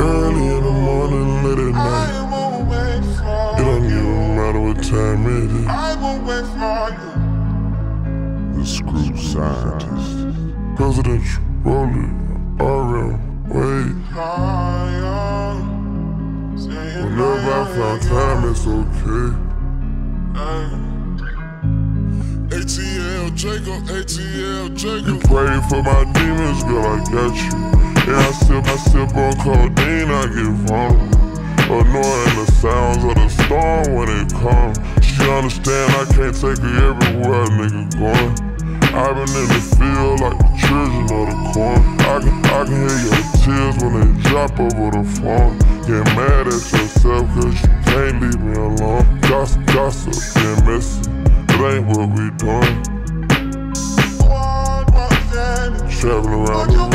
Early in the morning, late at night. It don't even matter what time it is. I will wait for you. The screw scientist. Presidential Rollie, RM, wait. Whenever I found time, it's okay. ATL Jacob, ATL You Jacob. pray for my demons, girl, I got you. Yeah, I sip, I sip on codeine, I get vulnerable. Annoying the sounds of the storm when it comes. She understand I can't take her everywhere a nigga going. I've been in the field like the children of the corn. I can, I can hear your tears when they drop over the phone. Get mad at yourself cause you can't leave me alone. Gossip, gossip, being messy. It ain't what we doing. Traveling around the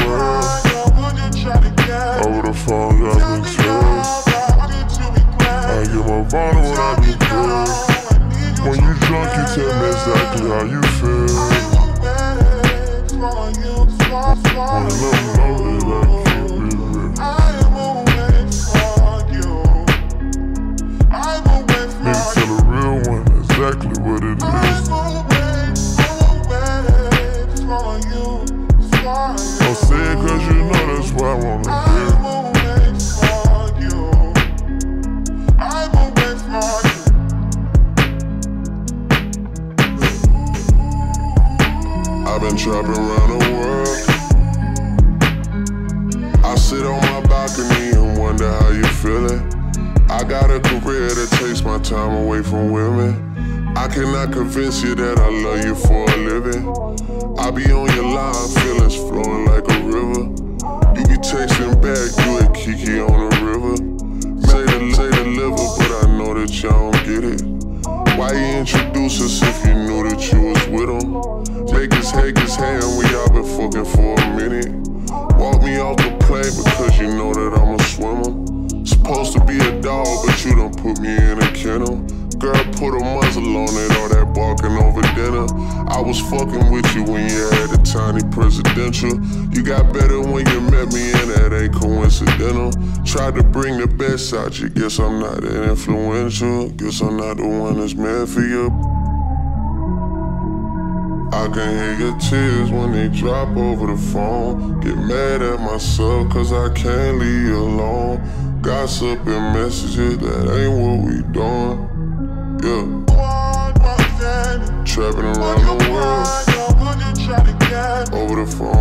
been trapping around the world. I sit on my balcony and wonder how you feeling. I got a career that takes my time away from women. I cannot convince you that I love you for a living. I be on your line, feelings flowing like a river. You be texting back, you and Kiki on the river. Say the, say the liver, but I know that y'all don't get it. Why you introduce us if you knew that you was with him? Make his head his hand, we all been fucking for a minute. Walk me off the plane because you know that I'm a swimmer. Supposed to be a dog, but you done put me in a kennel. Girl, put a muzzle on it, all that barking over dinner. I was fucking with you when you had a tiny presidential. You got better when you met me, in that coincidental. Tried to bring the best out you, guess I'm not that influential. Guess I'm not the one that's meant for you. I can hear your tears when they drop over the phone. Get mad at myself cause I can't leave you alone. Gossip and messages, that ain't what we doing. Yeah, trapping around the world. Over the phone,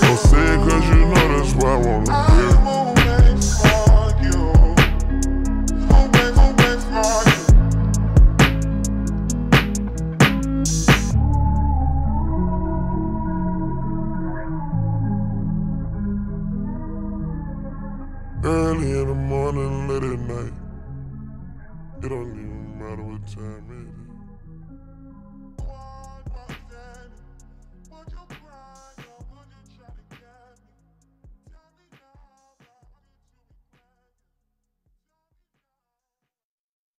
Don't say it cause you know that's why I wanna Early in the morning, late at night. It don't even matter what time it is.